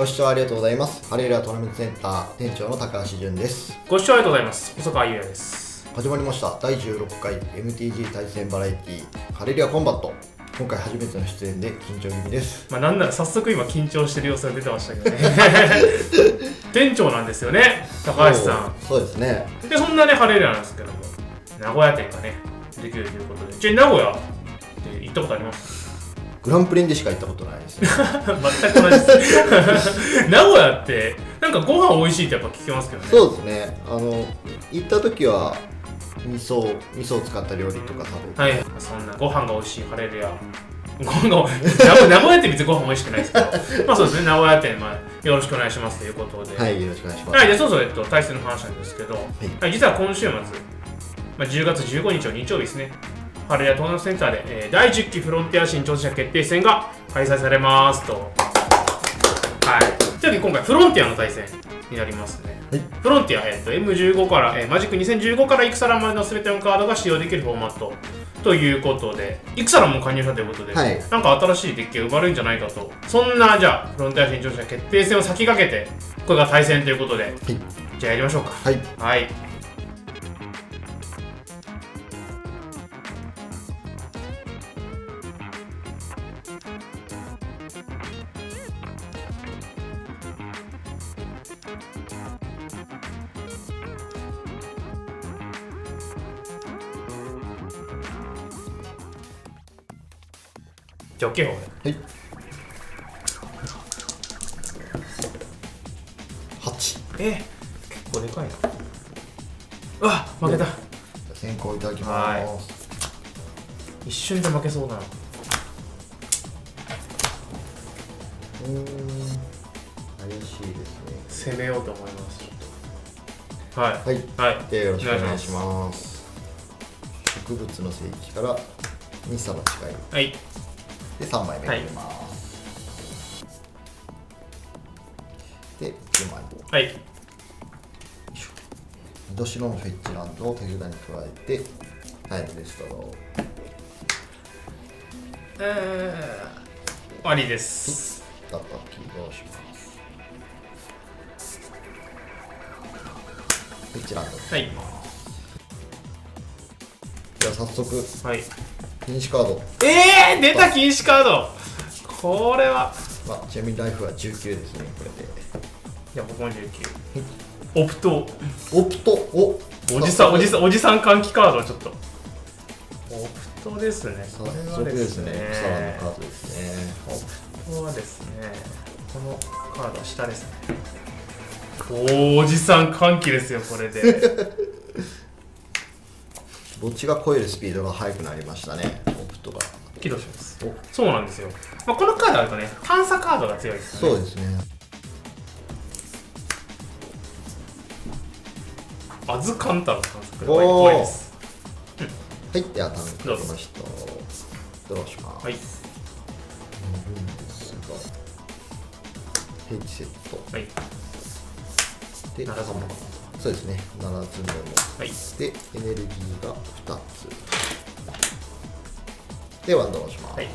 ご視聴ありがとうございます。ハレルヤトーナメントセンター店長の高橋純です。ご視聴ありがとうございます。細川優也です。始まりました。第16回 MTG 対戦バラエティハレルヤコンバット。今回初めての出演で緊張気味です。まあ、なんなら早速今緊張してる様子が出てましたけどね。店長なんですよね、高橋さん。そうですね。で、そんなね、晴れるなんですけども、名古屋店がね、できるということで。じゃあ、名古屋って行ったことあります？グランプリンでしか行ったことないですね。全く同じです。名古屋って、なんかご飯美味しいってやっぱ聞きますけどね。そうですね。あの行った時は味噌味噌を使った料理とか食べて、はい、そんなご飯が美味しい晴れるや。ご飯が名古名古屋店別にご飯美味しくないですけど、まあそうですね、名古屋店、まあ、よろしくお願いしますということで。はい、よろしくお願いします。はい、じゃあそうそう、えっと、対戦の話なんですけど、はい、実は今週末、まあ、10月15日の日曜日ですね、ハレリアトーナメントセンターで、えー第10期フロンティア新挑戦者決定戦が開催されますと。はい。というわけで今回、フロンティアの対戦になりますね。はいフロンティア、えっと、M15 から、えーマジック2015からイクサランまでの全てのカードが使用できるフォーマットということで、イクサランも加入したということで、はいなんか新しいデッキが生まれるんじゃないかと、そんな、じゃあ、フロンティア新挑戦者決定戦を先駆けて、これが対戦ということで、はいじゃあやりましょうか。はい。はい。じゃあ OK ほはい。八。え結構でかいなうわ負けた先行いただきます。一瞬で負けそうだなうーん。攻めようと思います。はい。はい。はい。でよろしくお願いしおます。植物の聖域から2差の違い。はい。で3枚目入れます。で9枚。はい。ミドシロのフェッチランドを手札に加えてタイムレストロえー、終わりです。ーダッパー起動しますフェッチランドはい。では早速はい。禁止カード、えー、出た禁止カード。これは。まあ、ちなみにライフは19ですねこれで。じゃあ僕も19オプト。オプト？お。おじさんおじさんおじさん換気カードちょっと。オプトですね。早これは速でですすね。ね草ラのカードですね。オプトはですね。このカードは下ですねおーおじさん歓喜ですよこれで。どっちが超えるスピードが速くなりましたねオプトが起動します。お。そうなんですよ、まあ、このカードあるとね探査カードが強いですよね。そうですね。アズカンタの探索おー。怖いです。はいではターンかけました。ドローします？はい。ヘッジセット。はいでなるほどそうですね。7つ目の。はい。でエネルギーが2つ。でワンドローします、はい。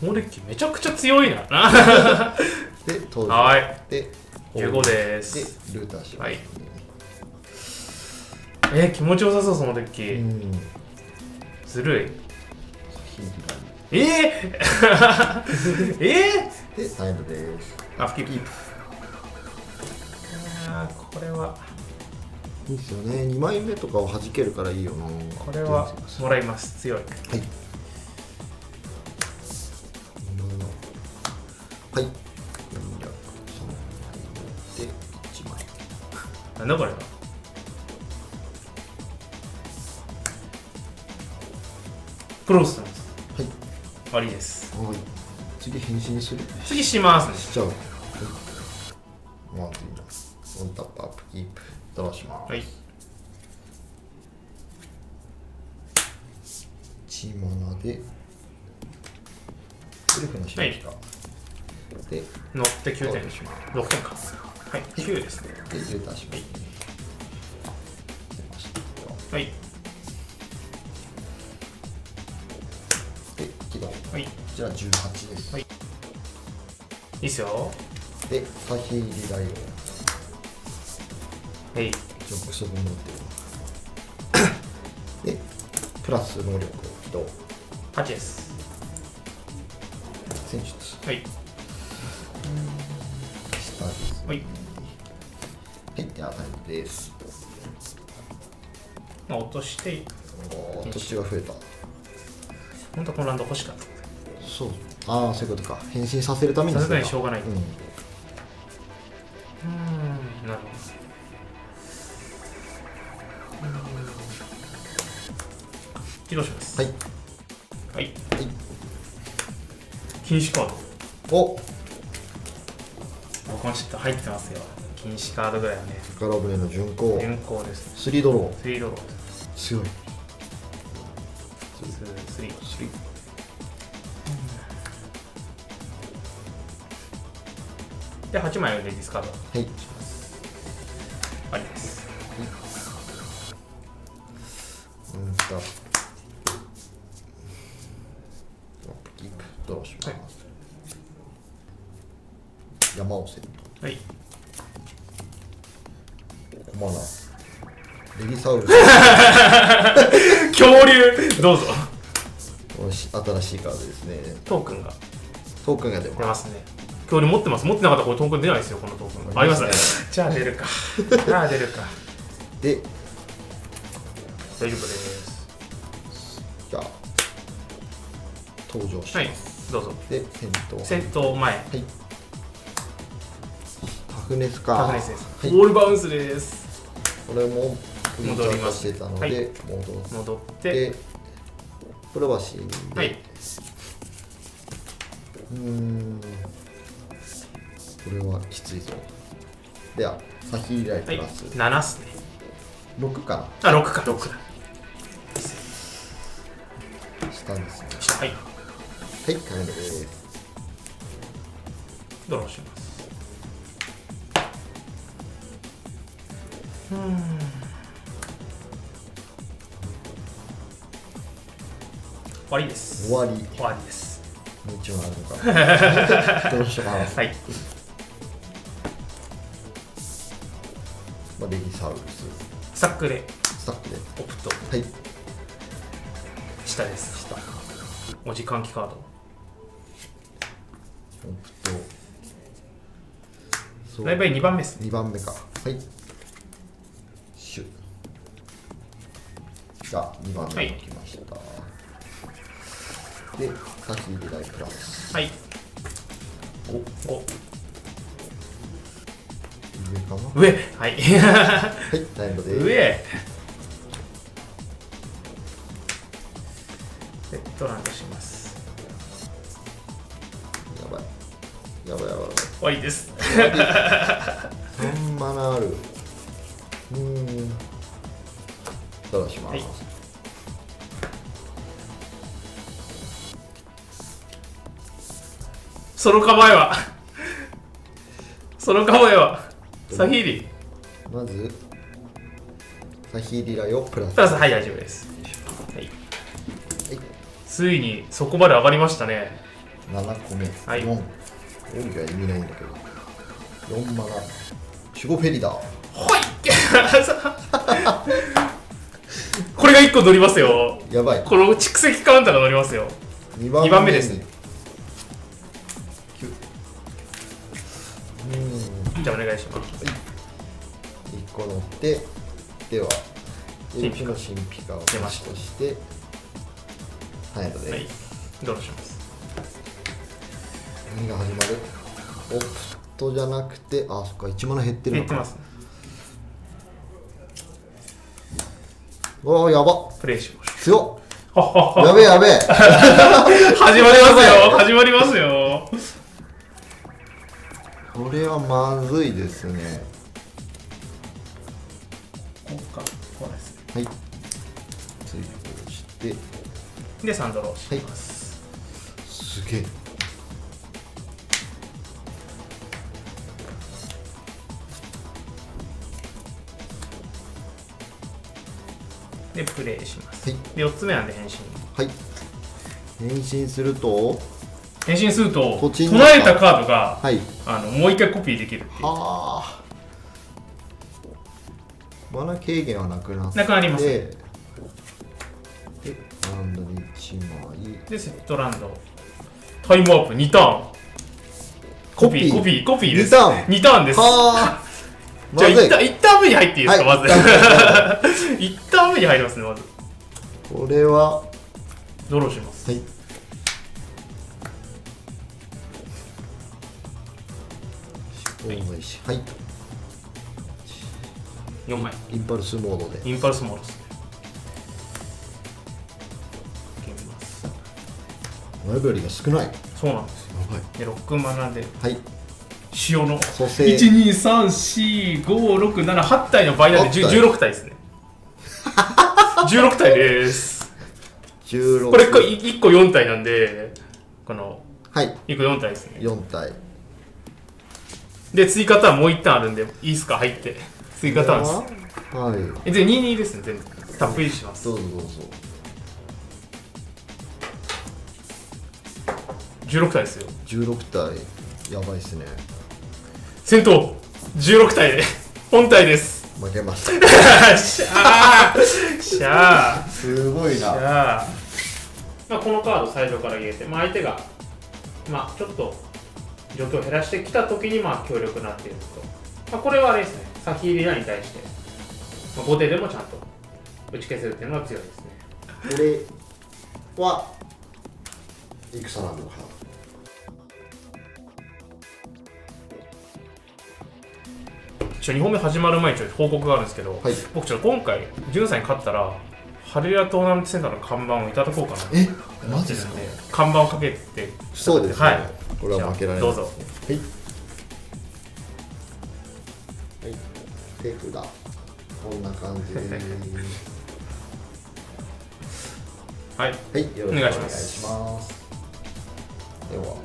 そのデッキめちゃくちゃ強いな。で登場はい。で15です。でルーターします、はい。えー、気持ちよさそうそのデッキ、うん。ずるい。ヒーえー、えルでタイムです。ー、あ吹きキープこれは。いいですよね。2枚目とかを弾けるからいいよな。これはもらいます強い。はい。はい。403枚で1枚。なんだこれ。クロスはい。りです。はい。次変身する？次しますね。しちゃう6点かはい。9ですね。でユーターしますはい。で起動こはい。ちら18です、はい。いっすよ。でサヒリライオンはい。一応クソ分持ってる。でプラス能力を起動8です。戦術はい下ですはいはい。ではタイムです。まあ落として。おー土地が増えた。本当はこのランド欲しかった。そう。ああそういうことか。変身させるためにさせたらしょうがない。うん。うんなるほど。起動します？はい。はい。はい。禁止カード。お僕もちょっと入ってますよ。禁止カードぐらいはね。宝船の巡行有効です。スリードロー。スリードロー。です強いスリー。スリー。で8枚を入れディスカードはいどうぞ。新しいカードですね。トークンが。トークンが出出まますすね。恐竜持ってます。持ってなかったらこれトークン出ないですよこのトークン。ありますね。じゃあ出るか。じゃあ出るか。で大丈夫です。じゃあ登場します、はいどうぞ。で戦闘。戦闘前。はい。タフネスか。タフネスです、はい。ウォールバウンスです。これも戻ります。してたので、はい。戻っ戻っててこれは死んで、はい、うーん。これはきついぞ。ではサヒーライはい、プラス7っすね。6かあ6か。6だ。な下ですね。はい。はいカメラです。ドローします。うんわりです。終わり。終わりです。もう一枚あるのか。どうしようかな、はい。まあ、レギサウルス。スタックで。スタックで。オプト。はい。下です。下。文字換気カードオプト。ライブ2番目ですね。2番目か。はい。シュじゃあ2番目に来ました、でサヒールダイプラス。はい。お5上かな？上。はい。はいタイムで上。セットランドします。やばい。やばいやばい終わりです。3マナある。うーんどうします、はいその構えは。その構えは。サヒーリ。まずサヒーリライをプラス。プラスはい大丈夫です、はい、はい。ついにそこまで上がりましたね。7個目、はい。4 4が意味ないんだけど。4マナシュゴフェリダーほい これが1個乗りますよ。やばい。この蓄積カウンターが乗りますよ。2番二番目です。ねじゃあお願いします。1個乗ってでは神秘うちの神秘化を出ましたとしてはいので、はい。ドローします？何が始まる？オプトじゃなくてあそっか1マナ減ってるのか。減ってますおーやば。プレイしまし強っ。やべえやべえ。始まりますよ。始まりますよ。これはまずいですね。こうかこうです。はい。追放して。で3ドローします、すげえ。でプレイします、はい。で4つ目なんで変身。はい。変身すると変身すると唱えたカードがはい。あのもう一回コピーできるっていう。はあ。マナ軽減はなくなってなくなりますでランドに1枚。でセットランド。タイムアップ2ターン。コピー。ココピピーコピーです。二ターン。2ターンです。はあ。じゃあまずい。一旦一旦目に入っていいですか、はいまず。一旦 目に入りますねまず。これは。ドローします。はいはい。大石はい。4枚。インパルスモードで。インパルスモードですね。いきます。ライブラリが少ない。やそうなんですよ。で6マナで。はい。塩の。蘇生。1234567体の倍なんで8体。16体ですね。16体です。16これ 1, 個4体なんでこのはい。1個4体ですね。4体で追加ターンもう1ターンあるんでいいっすか？入って。追加ターンです。はい。えで22ですね全部。たっぷりします。どうぞどうぞ。16体ですよ。16体。やばいっすね。戦闘。16体で。本体です。負けました。しゃー。しゃー。すごいじゃあ、まあ、このカード最初から入れて、まあ、相手が、まあ、ちょっと状況を減らしてきたときにまあ強力なっていうこと、まあ、これはあれですね。先入りラに対して、まあ、後手でもちゃんと打ち消せるっていうのが強いですね。これは戦なのか一応2本目始まる前にちょっと報告があるんですけど、はい。僕ちょっと今回13歳に勝ったらハレルヤトーナメントセンターの看板をいただこうかなえマジですね看板をかけてそうですね、はいこれは負けられないじゃあどうぞ。はい。はい。手札。こんな感じ。はい。はい、よろしくお願いお願いししま。ます。では、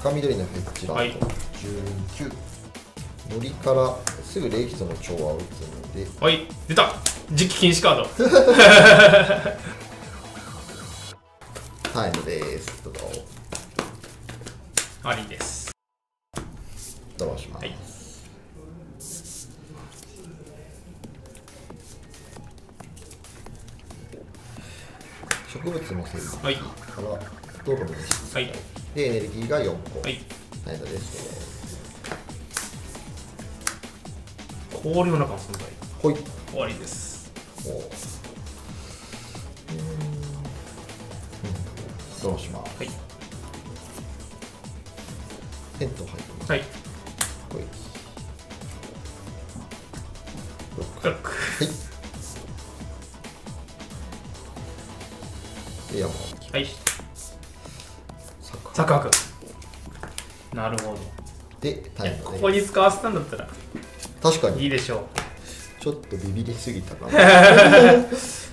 赤緑のフェッチランド、はい。19。ノリからすぐ霊気の調和を打つので、はい。出た。実機禁止カード。タイムです。どうぞ。ありですドローします？はい植物の整理はいから道路の質はいでエネルギーが4個。はいタイムです？氷の中の存在ほい。終わりですもう。うんドローします？はいテント入ってます。はいほい。クラックはい。で、山脇。はいサクハクなるほどで、タイムこで。こに使わせたんだったら確かに、いいでしょちょっとビビりすぎたかな。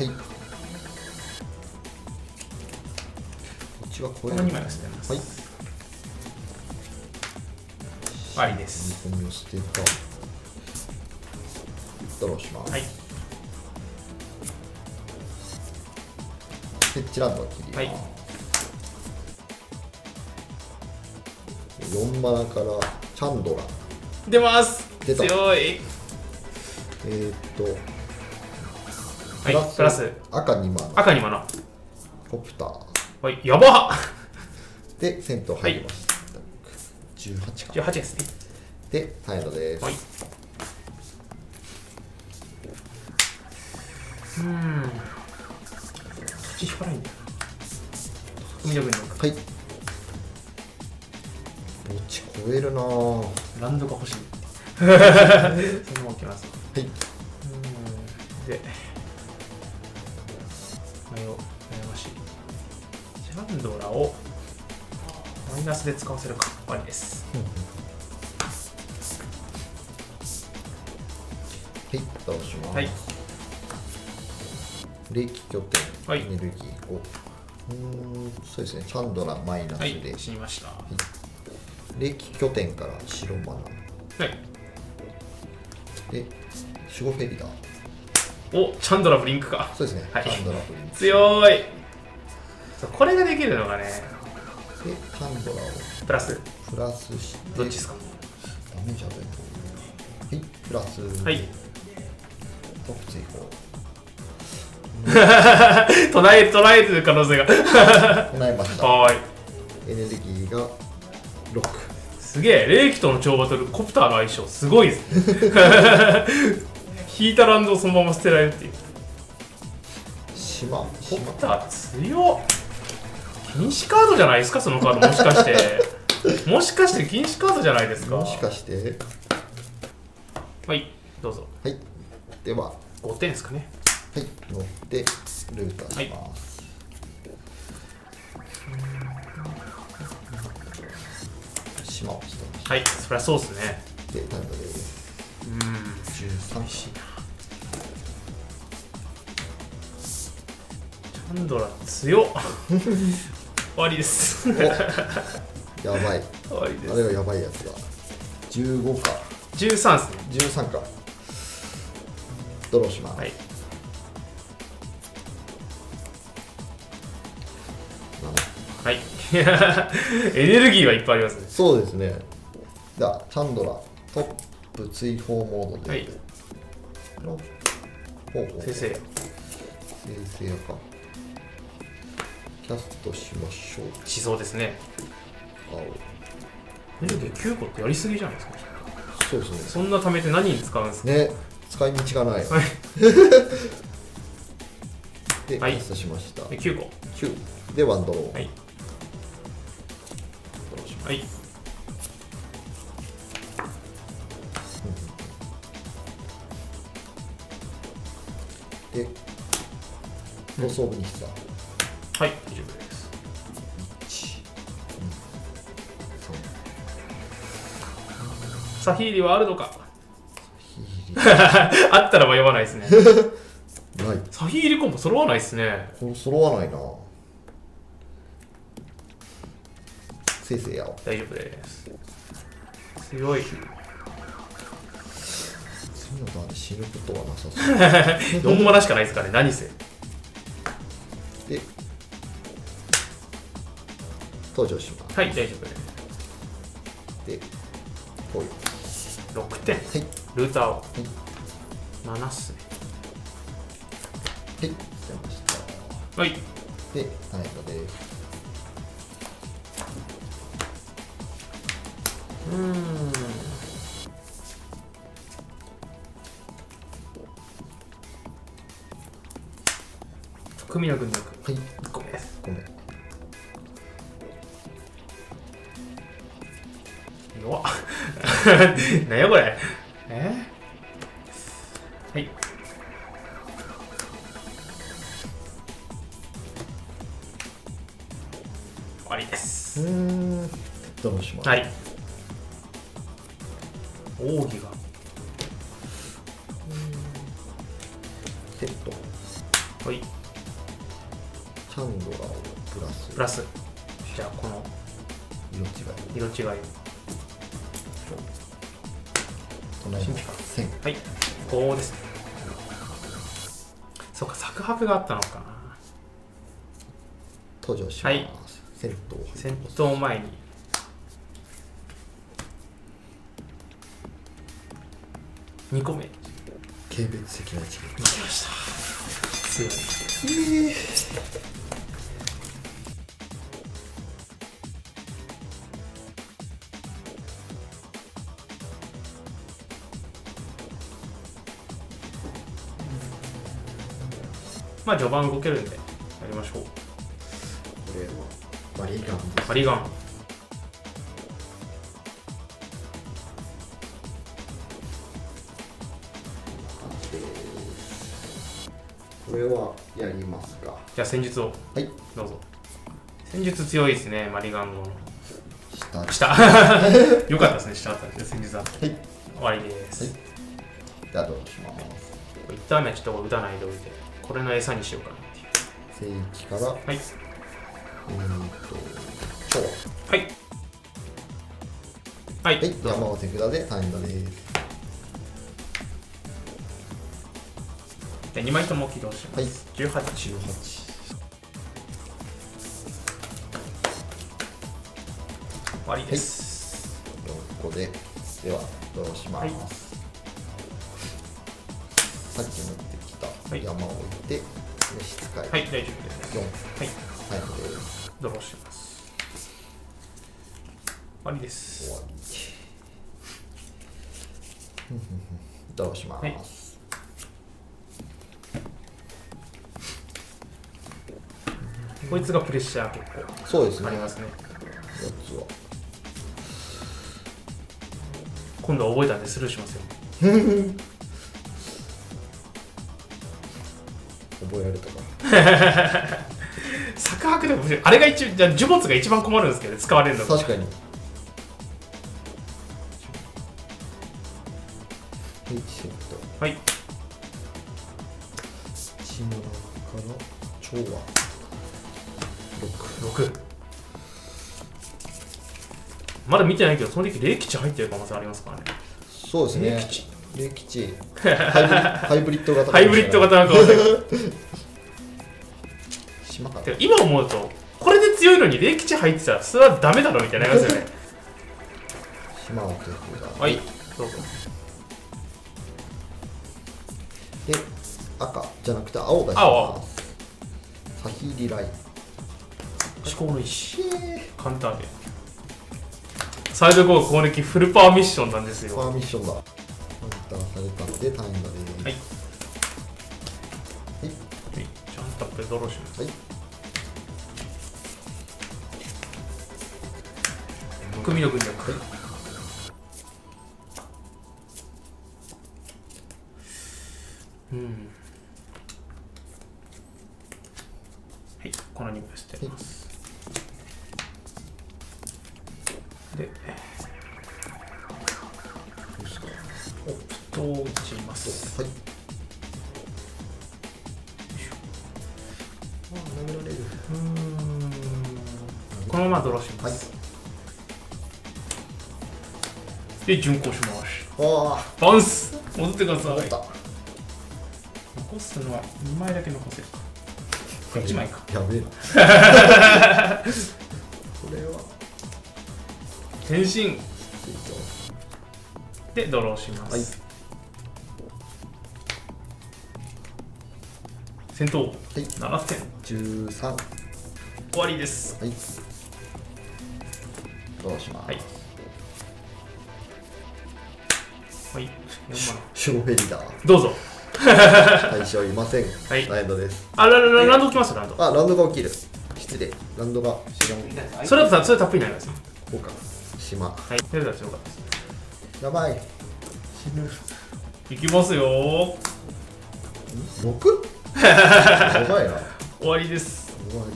はい。こっちはこれ。この2枚を捨てますはい。終わりです煮込みを捨てた。ドローします。はいペッチランドを切ります。はい4マナからチャンドラ。出ます出た強いえー、っと、はいプラス赤2マナ。赤にマナコプター。はいやばっで、銭湯入りました。18か。18ですねで、タイムです。はいうんこっち引かないんだよ海の分なんかはい。持ち超えるなランドが欲しい そのまま置きますい。うんで迷う悩ましいジャンドラをマイナスで使わせるか終わりですはい、倒します。はい。霊気拠点、はいエネルギー5。うーん、そうですね。チャンドラマイナスはいで、死にましたは霊気拠点から白マナ。いで、守護フェリダ。おチャンドラブリンクか。そうですね、はい。チャンドラブリンク。強い。これができるのがねでチャンドラを。プラス。プラスして。どっちですか？ダメージ与える。はいプラス。はい。トップ追放唱え唱えてる可能性が。唱えました。はーい。エネルギーが6すげえ。霊気との超バトルコプターの相性すごいです。ね 引いたランドをそのまま捨てられるっていう。島コ島。プター強っ。禁止カードじゃないですかそのカード。もしかして。もしかして禁止カードじゃないですか。もしかして。はいどうぞ。はい。では。は5点ですかね。い。乗ってルーターします、島をしてはいそりゃそうっすね。たでタイムです。うん。13しいなチャンドラ強っ。終わりです。やばい。わりです。あれはやばいやつだ。15か。13ですね。13か。ドローします、はい。はい。エネルギーはいっぱいありますね。そうですね。じゃあチャンドラトップ追放モードで、はい。のほうほう。先生。生成かキャストしましょう。しそうですね。青。エネルギー9個ってやりすぎじゃないですか。そうですね。そんな貯めて何に使うんですか？ね使い道がない、はい。で、はい。キャストしました。で9個。9でワンドロー、はい。はい。でロスオブニヒササヒーリはあるのか？3ヒー あったら迷わないですね。リない。サヒーリコンボ揃わないですね。これ揃わないな。せいせいや大丈夫です。強い。次のターンで死ぬことはなさそう。4マナしかないですからね。何せ。で登場します。はい大丈夫です6点はい。ルーターを。はい。7っすね。はい。捨てました。はい。でタイムです。うーん。組の軍力はい。1個目 なんやこれ？え？はい。終わりです。うーん。どうします？はい。奥義が。セット。はい。チャンドラーをプラス。プラス。じゃあこの。色違い。色違い唱えます線はい。こうですね。そうか作白があったのかな。登場します、はい。戦闘前に2個目。い軽蔑的な一撃。きました。強いまあ序盤動けるんでやりましょう。これはバリガンです。バリガン。これはやりますか。じゃあ戦術を。はい。どうぞ。戦術強いですねマリガンゴの。下。下。よかったですね下あったんです戦術は。はい。終わりです、はい。じゃあどうします。一旦目はちょっと打たないでおいてこれの餌にしようかなっていう。聖域から。はい。えーっと超は。い。はい、はい山合わせ札でタイムです2枚とも起動します、はい。18 18終わりです、ここで。ではどうします、はい。さっき持ってきたはい。山を置いて召使いはい、大丈夫です4はい。はい。ドローします。終わりです。終わりふんふんふんどうします、はいこいつがプレッシャー結構そうです。ね4あります。ねつは今度は覚えたんでスルーします。よ覚えられたか作白でもあれが一じゃあ呪物が一番困るんですけど使われるのが。確かに。はいセット。はい。血の中から調和6 6まだ見てないけどその時霊吉入ってる可能性ありますからね。そうですね霊吉。ハイブリッド型ハイブリッド型なんか忘れて島か今思うとこれで強いのに霊吉入ってたらそれはダメだろみたいになりますよね。島を手札はいどうぞ。で赤じゃなくて青出し青。サヒリライ思考の石イエカウンターで。サイドゴー攻撃フルパワーミッションなんですよ。ーファーミッションだターされたのでターンがで。すはい。はい。はい。ジャンタップでドローします。はい。組の軍略うんで巡航し。ますバウンス。戻ってください。残すのは2枚だけ残せる。か1枚か。やべえ。な これは。変身でドローします、はい。戦闘はい。7点。13は終わりです。い。どうします、はいはい4万ショーフェリダーどうぞ。対象いません。はい。ランドです。あラララランド来ますランド。あランドが起きる失礼。ランドがそれだとそれたっぷりになりますよ。こうか。島。はい。それだと強かったです。やばい。死ぬ。いきますよ。6? やばいな。終わりです。終わり。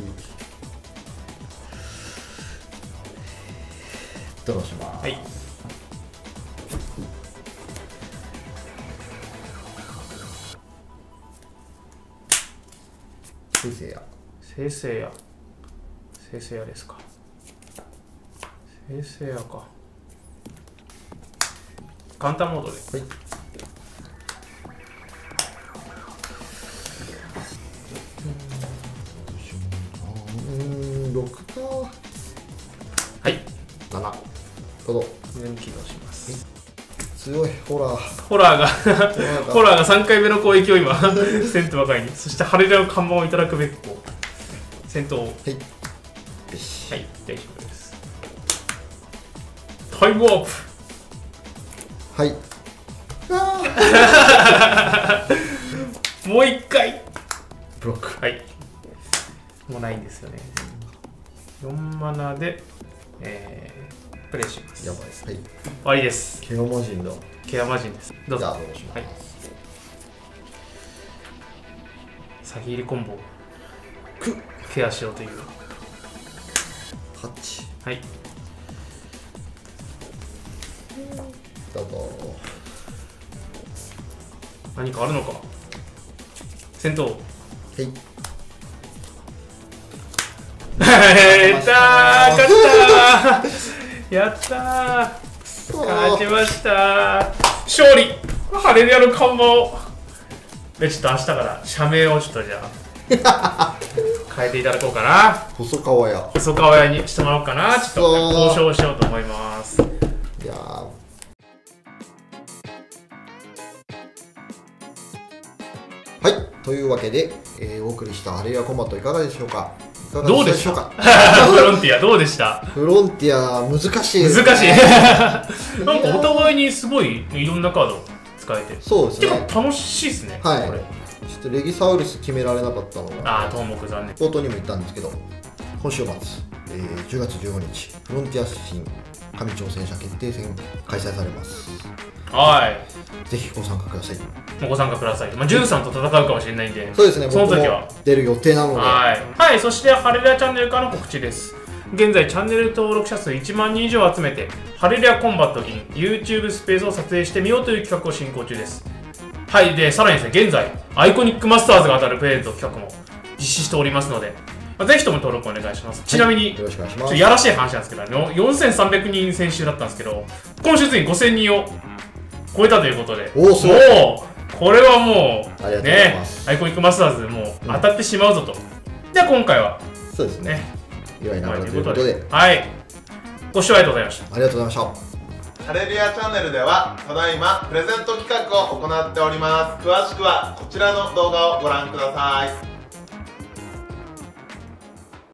どうします？はい先生や。生成や。生成やですか。生成やか。簡単モードで。はいラーホラーが。ホラーが。3回目の攻撃を今戦闘ばかりに。そしてハレラの看板をいただくべくこう戦闘を。はい。はい。大丈夫です。タイムアップ。はい。あもう一回。ーブロック。はい。もうないんですよね。4マナで、えー、プレイします。やばい。ですはい。終わりです。ケアマジンだケアマジンです。どうぞ。じゃあどうします、はい。先入りコンボ。をくケアしようという。8はい。どうぞ。何かあるのか。戦闘。はい。やったー。やったー勝ちました。ー勝利。ハレルヤの看板をでちょっと明日から社名をちょっとじゃあ。変えていただこうかな。細川屋。細川屋にしてもらおうかな。ちょっと交渉しようと思います。いやー。はい。というわけで、えーお送りしたアレリアコンバットいかがでしょうか？どうでしょうか。フロンティアどうでした？フロンティア難しい。難しい。なんかお互いにすごいいろんなカード使えて。そうです結ね構楽しいですねはい。これ。ちょっとレギサウルス決められなかったのがああ東木残念。冒頭にも言ったんですけど今週末、えー10月15日フロンティア新神挑戦者決定戦開催されますはい。ぜひご参加ください。ご参加ください、まあ、ジュンさんと戦うかもしれないんでそうですねその時は。出る予定なので。はい、はい、そして晴れる屋チャンネルからの告知です。現在チャンネル登録者数1万人以上集めて晴れる屋コンバット in YouTube スペースを撮影してみようという企画を進行中です。はいでさらにですね現在アイコニックマスターズが当たるプレゼント企画も実施しておりますので、まあ、ぜひとも登録お願いします。ちなみに、よろしくお願いしちょっますとやらしい話なんですけど、あの4300人先週だったんですけど、今週ついに5000人を超えたということで、おーすごい。もう、これはもう、ありがとうございねます、アイコニックマスターズ、もう当たってしまうぞと。では今回は、そうですね。ね、祝いながらといううことで。で、はい、ご視聴ありがとうございました。ありがとうございました。ハレルヤチャンネルではただいまプレゼント企画を行っております。詳しくはこちらの動画をご覧ください